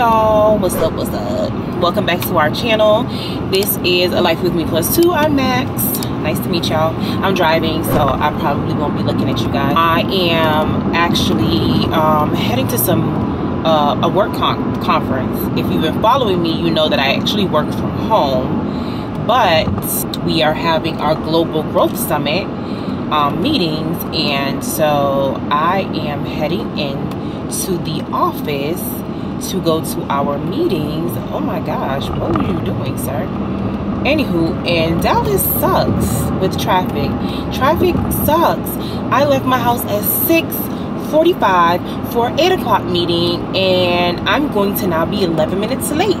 y'all. What's up what's up? Welcome back to our channel. This is a life with me plus two. I'm max. Nice to meet y'all. I'm driving so i probably won't be looking at you guys. I am actually um, heading to some uh, a work con conference. If you've been following me you know that i actually work from home but we are having our global growth summit um, meetings and so i am heading in to the office to go to our meetings. Oh my gosh, what are you doing, sir? Anywho, and Dallas sucks with traffic. Traffic sucks. I left my house at 6:45 for 8 o'clock meeting and I'm going to now be 11 minutes late.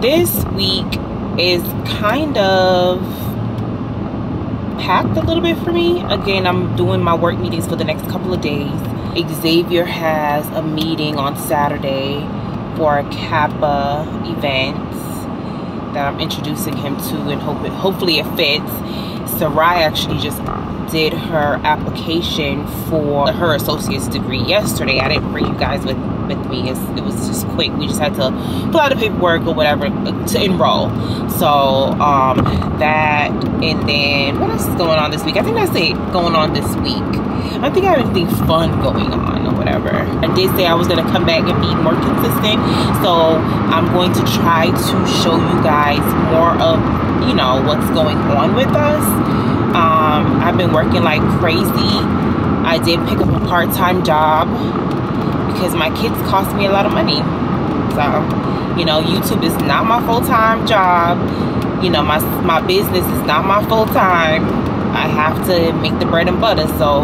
This week is kind of packed a little bit for me. Again, I'm doing my work meetings for the next couple of days. Xavier has a meeting on Saturday for a Kappa event that I'm introducing him to and hope it, hopefully it fits. Sarai actually just did her application for her associate's degree yesterday. I didn't bring you guys with, with me. It's, it was just quick. We just had to fill out the paperwork or whatever to enroll. So um, that and then what else is going on this week? I think that's it going on this week. I think I have anything fun going on or whatever. I did say I was going to come back and be more consistent. So I'm going to try to show you guys more of, you know, what's going on with us. Um, I've been working like crazy. I did pick up a part-time job because my kids cost me a lot of money. So, you know, YouTube is not my full-time job. You know, my, my business is not my full-time. I have to make the bread and butter. So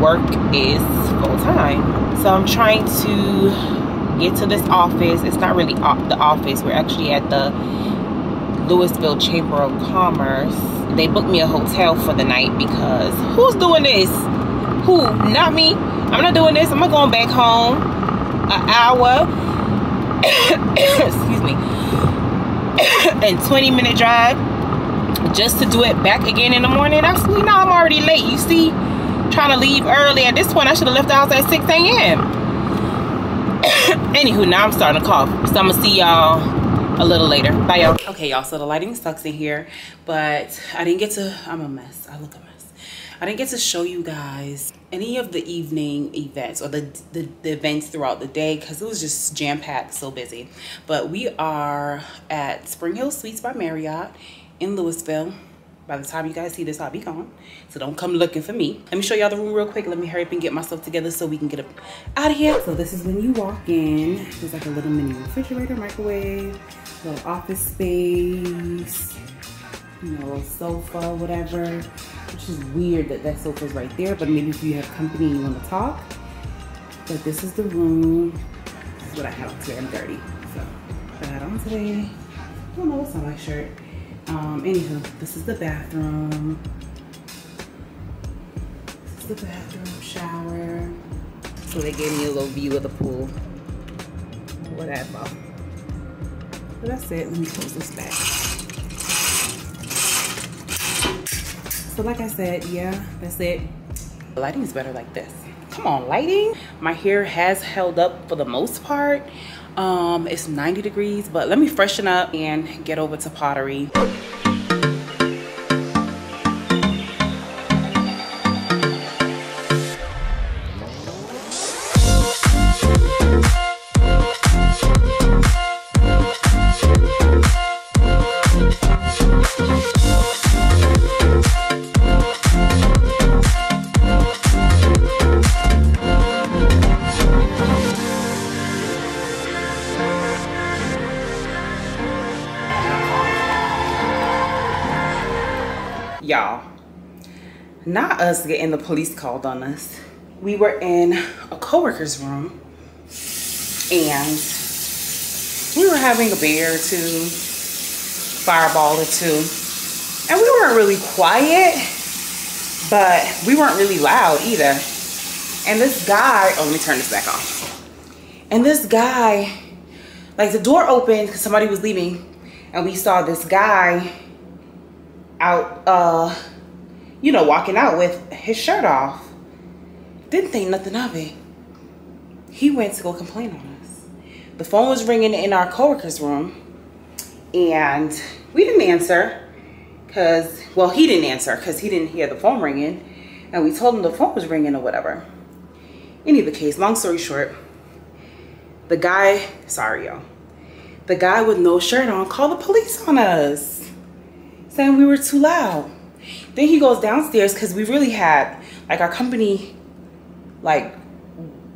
work is full-time. So i'm trying to get to this office. It's not really the office. We're actually at the lewisville chamber of commerce. They booked me a hotel for the night because who's doing this? Who? Not me. I'm not doing this. I'm going back home. An hour. Excuse me. And 20 minute drive just to do it back again in the morning that's you know i'm already late you see trying to leave early. At this point, I should have left the house at 6 a.m. Anywho, now I'm starting to cough. So I'm going to see y'all a little later. Bye, y'all. Okay, y'all, so the lighting sucks in here, but I didn't get to, I'm a mess. I look a mess. I didn't get to show you guys any of the evening events or the, the, the events throughout the day because it was just jam-packed, so busy. But we are at Spring Hill Suites by Marriott in Lewisville. By the time you guys see this i'll be gone. So don't come looking for me. Let me show y'all the room real quick. Let me hurry up and get myself together so we can get up out of here. So this is when you walk in. There's like a little mini refrigerator microwave little office space you know little sofa whatever. Which is weird that that sofa's right there but maybe if you have company you want to talk. But this is the room. This is what i have today. I'm dirty. So I had on today. I don't know what's on my shirt um, anywho, this is the bathroom. This is the bathroom, shower. So they gave me a little view of the pool. Whatever. But that's it. Let me close this back. So like I said, yeah, that's it. The lighting is better like this. Come on, lighting. My hair has held up for the most part um it's 90 degrees but let me freshen up and get over to pottery y'all. Not us getting the police called on us. We were in a co-worker's room and we were having a beer or two fireball or two. And we weren't really quiet but we weren't really loud either. And this guy oh let me turn this back off. And this guy like the door opened because somebody was leaving and we saw this guy out, uh, you know, walking out with his shirt off. Didn't think nothing of it. He went to go complain on us. the phone was ringing in our co-worker's room and we didn't answer because, well, he didn't answer because he didn't hear the phone ringing. And we told him the phone was ringing or whatever. Any of the case, long story short, the guy, sorry y'all, the guy with no shirt on called the police on us saying we were too loud. Then he goes downstairs because we really had, like our company, like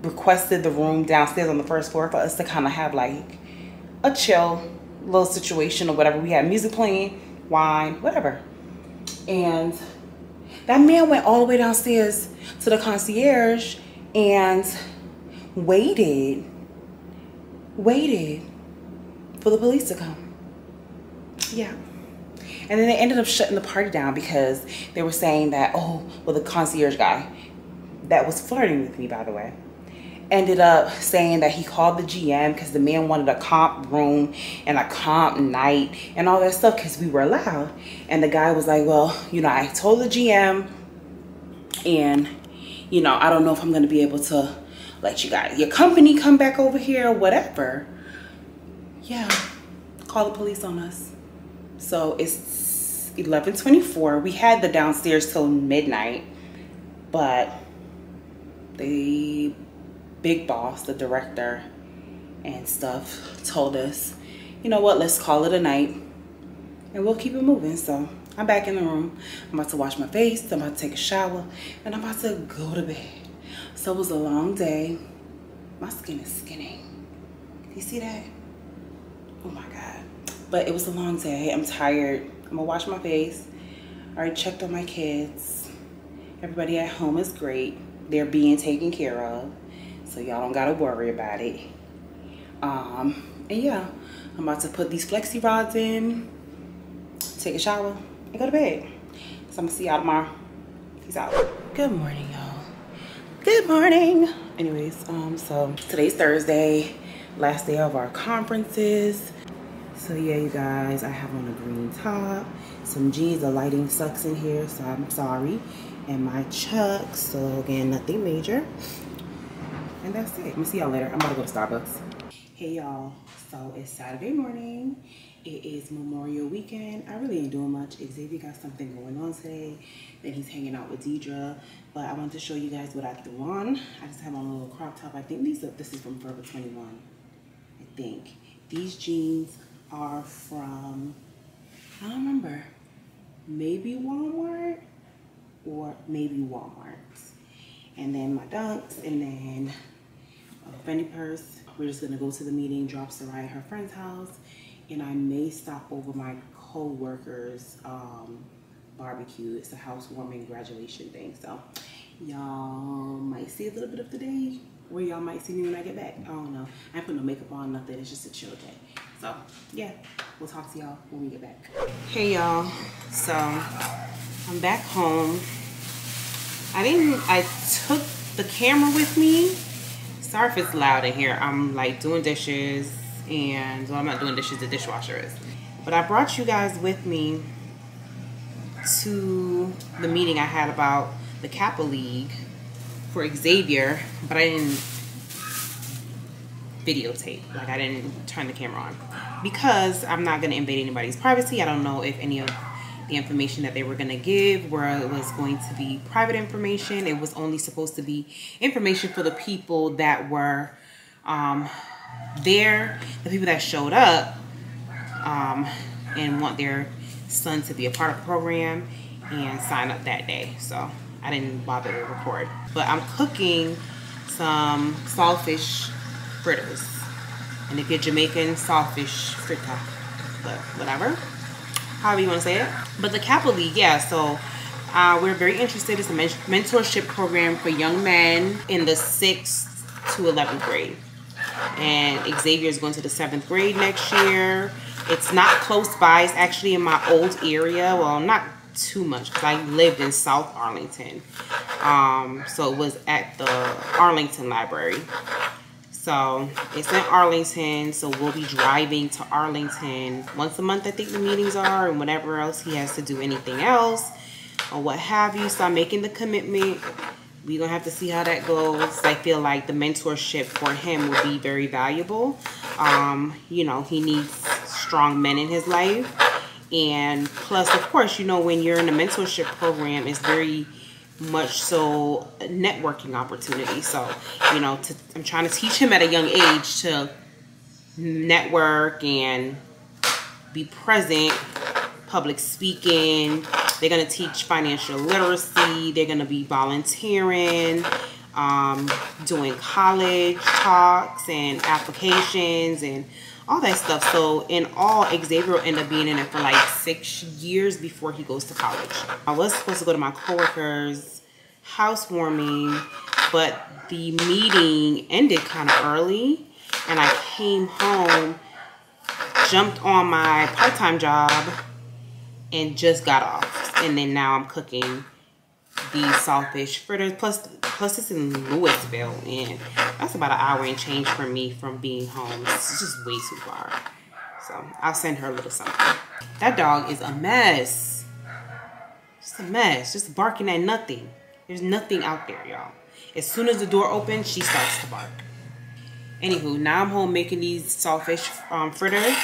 requested the room downstairs on the first floor for us to kind of have like a chill little situation or whatever. We had music playing, wine, whatever. And that man went all the way downstairs to the concierge and waited, waited for the police to come. Yeah. And then they ended up shutting the party down because they were saying that, oh, well, the concierge guy that was flirting with me, by the way, ended up saying that he called the GM because the man wanted a comp room and a comp night and all that stuff because we were allowed. And the guy was like, well, you know, I told the GM and, you know, I don't know if I'm going to be able to let you guys, your company come back over here or whatever. Yeah, call the police on us. So it's 1124. We had the downstairs till midnight, but the big boss, the director and stuff told us, you know what, let's call it a night and we'll keep it moving. So I'm back in the room. I'm about to wash my face. I'm about to take a shower and I'm about to go to bed. So it was a long day. My skin is skinny. You see that? Oh my God. But it was a long day. I'm tired. I'm gonna wash my face. I already checked on my kids. Everybody at home is great. They're being taken care of. So y'all don't gotta worry about it. Um, and yeah, I'm about to put these flexi rods in, take a shower, and go to bed. So I'm gonna see y'all tomorrow. Peace out. Good morning, y'all. Good morning. Anyways, um, so today's Thursday, last day of our conferences. So yeah, you guys, I have on a green top, some jeans. The lighting sucks in here, so I'm sorry. And my chucks, so again, nothing major. And that's it. I'm gonna see y'all later. I'm to go to Starbucks. Hey y'all, so it's Saturday morning. It is Memorial Weekend. I really ain't doing much. Xavier got something going on today. Then he's hanging out with Deidre. But I wanted to show you guys what I threw on. I just have on a little crop top. I think these are, this is from Forever 21. I think. These jeans are from, I don't remember, maybe Walmart or maybe Walmart. And then my dunks and then a Fendi purse. We're just gonna go to the meeting, drop Sarai at her friend's house, and I may stop over my co-worker's um, barbecue. It's a housewarming graduation thing. So y'all might see a little bit of the day where y'all might see me when I get back. I don't know. I ain't put no makeup on, nothing. It's just a chill day. So yeah, we'll talk to y'all when we get back. Hey y'all, so I'm back home. I didn't, I took the camera with me sorry if it's loud in here. I'm like doing dishes and well, I'm not doing dishes, the dishwasher is. But I brought you guys with me to the meeting I had about the Kappa League for Xavier, but I didn't videotape. Like I didn't turn the camera on because I'm not going to invade anybody's privacy. I don't know if any of the information that they were going to give, where it was going to be private information. It was only supposed to be information for the people that were um, there, the people that showed up um, and want their son to be a part of the program and sign up that day. So I didn't bother to record. But I'm cooking some saltfish fritters. And if you're Jamaican, saltfish fritter, but whatever however you want to say it. But the Kappa League, yeah, so uh, we're very interested. It's a men mentorship program for young men in the 6th to 11th grade. And Xavier is going to the 7th grade next year. It's not close by. It's actually in my old area. Well, not too much because I lived in South Arlington. Um, so it was at the Arlington Library. So it's in Arlington. So we'll be driving to Arlington once a month, I think the meetings are, and whatever else he has to do anything else or what have you. So I'm making the commitment we're gonna have to see how that goes. I feel like the mentorship for him will be very valuable. Um, you know, he needs strong men in his life. And plus, of course, you know, when you're in a mentorship program, it's very much so networking opportunity. So, you know, to, I'm trying to teach him at a young age to network and be present, public speaking, they're going to teach financial literacy. They're going to be volunteering, um, doing college talks and applications and all that stuff. So in all, Xavier will end up being in it for like six years before he goes to college. I was supposed to go to my coworker's housewarming, but the meeting ended kind of early and I came home, jumped on my part-time job and just got off and then now I'm cooking the saltfish fritters. Plus, plus it's in Lewisville, and that's about an hour and change for me from being home. It's just way too far. So I'll send her a little something. That dog is a mess. Just a mess. Just barking at nothing. There's nothing out there, y'all. As soon as the door opens, she starts to bark. Anywho, now I'm home making these saltfish um, fritters.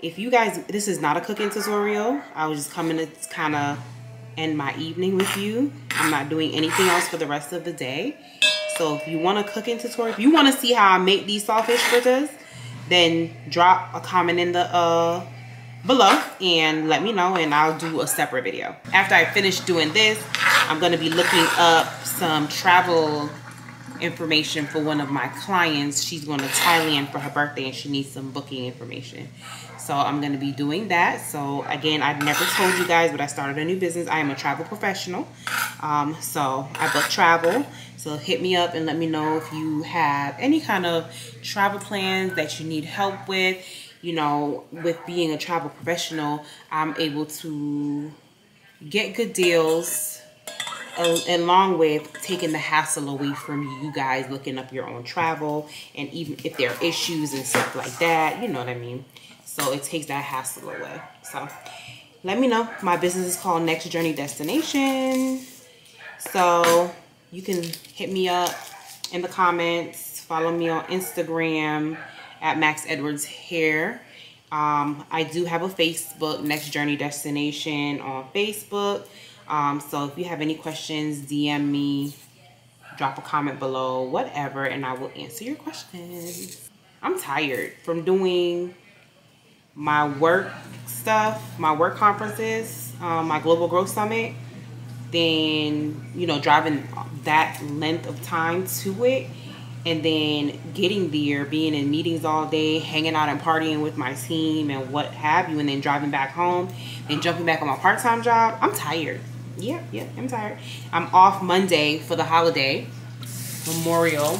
If you guys, this is not a cooking tutorial. I was just coming to kind of end my evening with you. I'm not doing anything else for the rest of the day. So if you want a cooking tutorial, if you want to see how I make these saltfish fritters, then drop a comment in the uh, below and let me know and I'll do a separate video. After I finish doing this, I'm going to be looking up some travel information for one of my clients. She's going to Thailand for her birthday and she needs some booking information. So I'm going to be doing that. So again, I've never told you guys, but I started a new business. I am a travel professional. Um, so I book travel. So hit me up and let me know if you have any kind of travel plans that you need help with. You know, with being a travel professional, I'm able to get good deals along with taking the hassle away from you guys looking up your own travel and even if there are issues and stuff like that, you know what I mean? So it takes that hassle away. So let me know. My business is called Next Journey Destination. So you can hit me up in the comments. Follow me on Instagram at Max Edwards Hair. Um, I do have a Facebook, Next Journey Destination on Facebook. Um, so if you have any questions, DM me, drop a comment below, whatever, and I will answer your questions. I'm tired from doing my work stuff, my work conferences, um, my Global Growth Summit, then, you know, driving that length of time to it, and then getting there, being in meetings all day, hanging out and partying with my team and what have you, and then driving back home, and jumping back on my part time job. I'm tired. Yeah, yeah, I'm tired. I'm off Monday for the holiday, Memorial,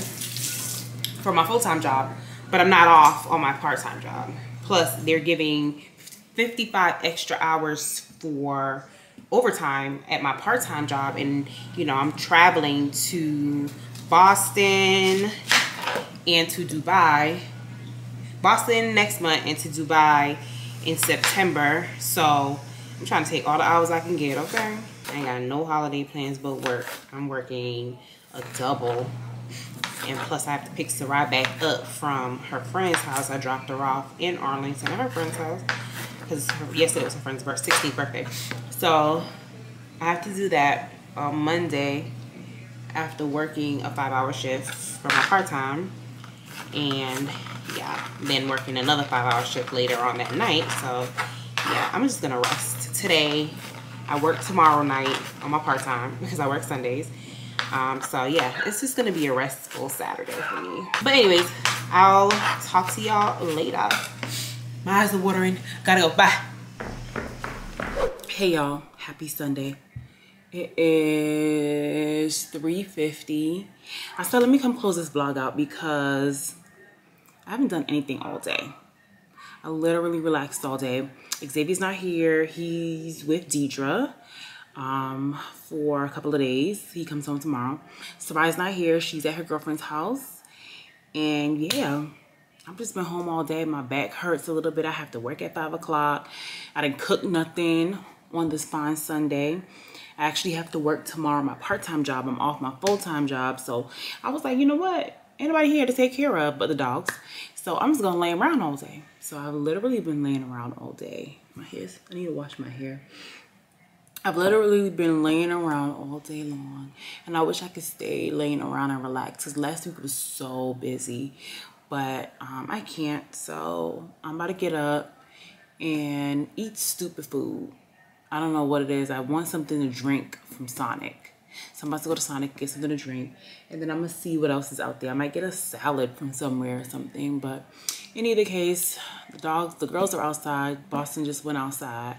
for my full time job, but I'm not off on my part time job. Plus, they're giving 55 extra hours for overtime at my part-time job and you know I'm traveling to Boston and to Dubai Boston next month and to Dubai in September so I'm trying to take all the hours I can get okay I ain't got no holiday plans but work I'm working a double and plus, I have to pick Sarai back up from her friend's house. I dropped her off in Arlington at her friend's house because yesterday was her friend's birth, 16th birthday. So I have to do that on Monday after working a five-hour shift for my part-time. And yeah, then working another five-hour shift later on that night. So yeah, I'm just gonna rest today. I work tomorrow night on my part-time because I work Sundays. Um, so yeah, it's just gonna be a restful Saturday for me. But anyways, I'll talk to y'all later. My eyes are watering. Gotta go. Bye. Hey y'all, happy Sunday. It is 3.50. I said let me come close this vlog out because I haven't done anything all day. I literally relaxed all day. Xavier's not here. He's with Deidre um, for a couple of days. He comes home tomorrow. Sarai's not here. She's at her girlfriend's house. And yeah, I've just been home all day. My back hurts a little bit. I have to work at 5 o'clock. I didn't cook nothing on this fine Sunday. I actually have to work tomorrow, my part-time job. I'm off my full-time job. So I was like, you know what? Anybody here to take care of but the dogs. So I'm just gonna lay around all day. So I've literally been laying around all day. My hair, I need to wash my hair. I've literally been laying around all day long and I wish I could stay laying around and relax because last week was so busy but um, I can't so I'm about to get up and eat stupid food. I don't know what it is. I want something to drink from Sonic. So I'm about to go to Sonic, get something to drink, and then I'm gonna see what else is out there. I might get a salad from somewhere or something, but in either case, the dogs, the girls are outside. Boston just went outside.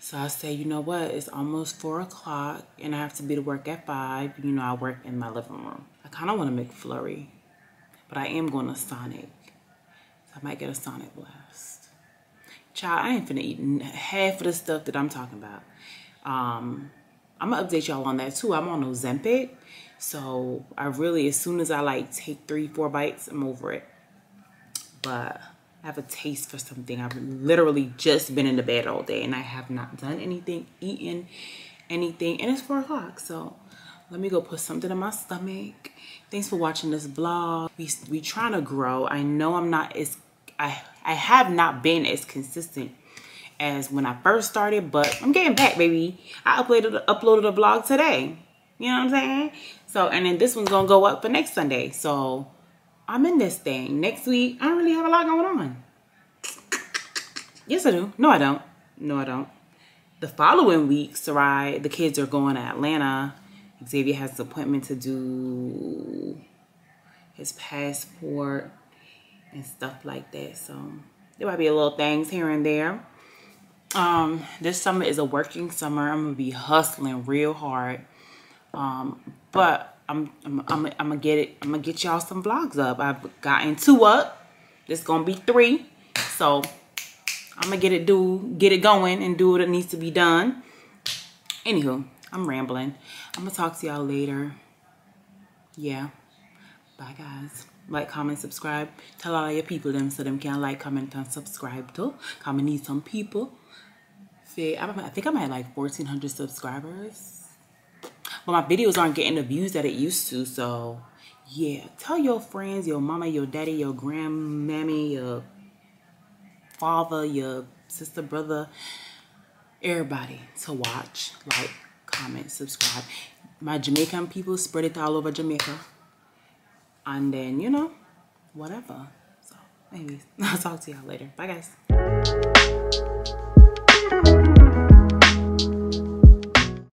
So I say, you know what? It's almost four o'clock and I have to be to work at five. You know, I work in my living room. I kind of want to McFlurry, but I am going to Sonic. So I might get a Sonic blast. Child, I ain't finna eat half of the stuff that I'm talking about. Um, I'm gonna update y'all on that too. I'm on Ozempic. So I really, as soon as I like take three, four bites, I'm over it. But I have a taste for something. I've literally just been in the bed all day and I have not done anything, eaten anything. And it's four o'clock. So let me go put something in my stomach. Thanks for watching this vlog. We, we trying to grow. I know I'm not as, I, I have not been as consistent as when I first started, but I'm getting back, baby. I uploaded, uploaded a vlog today. You know what I'm saying? So, and then this one's gonna go up for next Sunday. So I'm in this thing. Next week, I don't really have a lot going on. Yes, I do. No, I don't. No, I don't. The following week, Sarai, the kids are going to Atlanta. Xavier has an appointment to do his passport and stuff like that. So there might be a little things here and there. Um, this summer is a working summer. I'm gonna be hustling real hard. Um, but I'm, I'm, I'm, I'm gonna get it. I'm gonna get y'all some vlogs up. I've gotten two up. This gonna be three. So I'm gonna get it do, get it going and do what it needs to be done. Anywho, I'm rambling. I'm gonna talk to y'all later. Yeah. Bye guys. Like, comment, subscribe. Tell all your people them so them can like, comment, and subscribe too. Come need some people. See, I think I'm at like 1,400 subscribers but my videos aren't getting the views that it used to. So yeah, tell your friends, your mama, your daddy, your grandmammy, your father, your sister, brother, everybody to watch, like, comment, subscribe. My Jamaican people spread it all over Jamaica. And then, you know, whatever. So, anyways, I'll talk to y'all later. Bye, guys.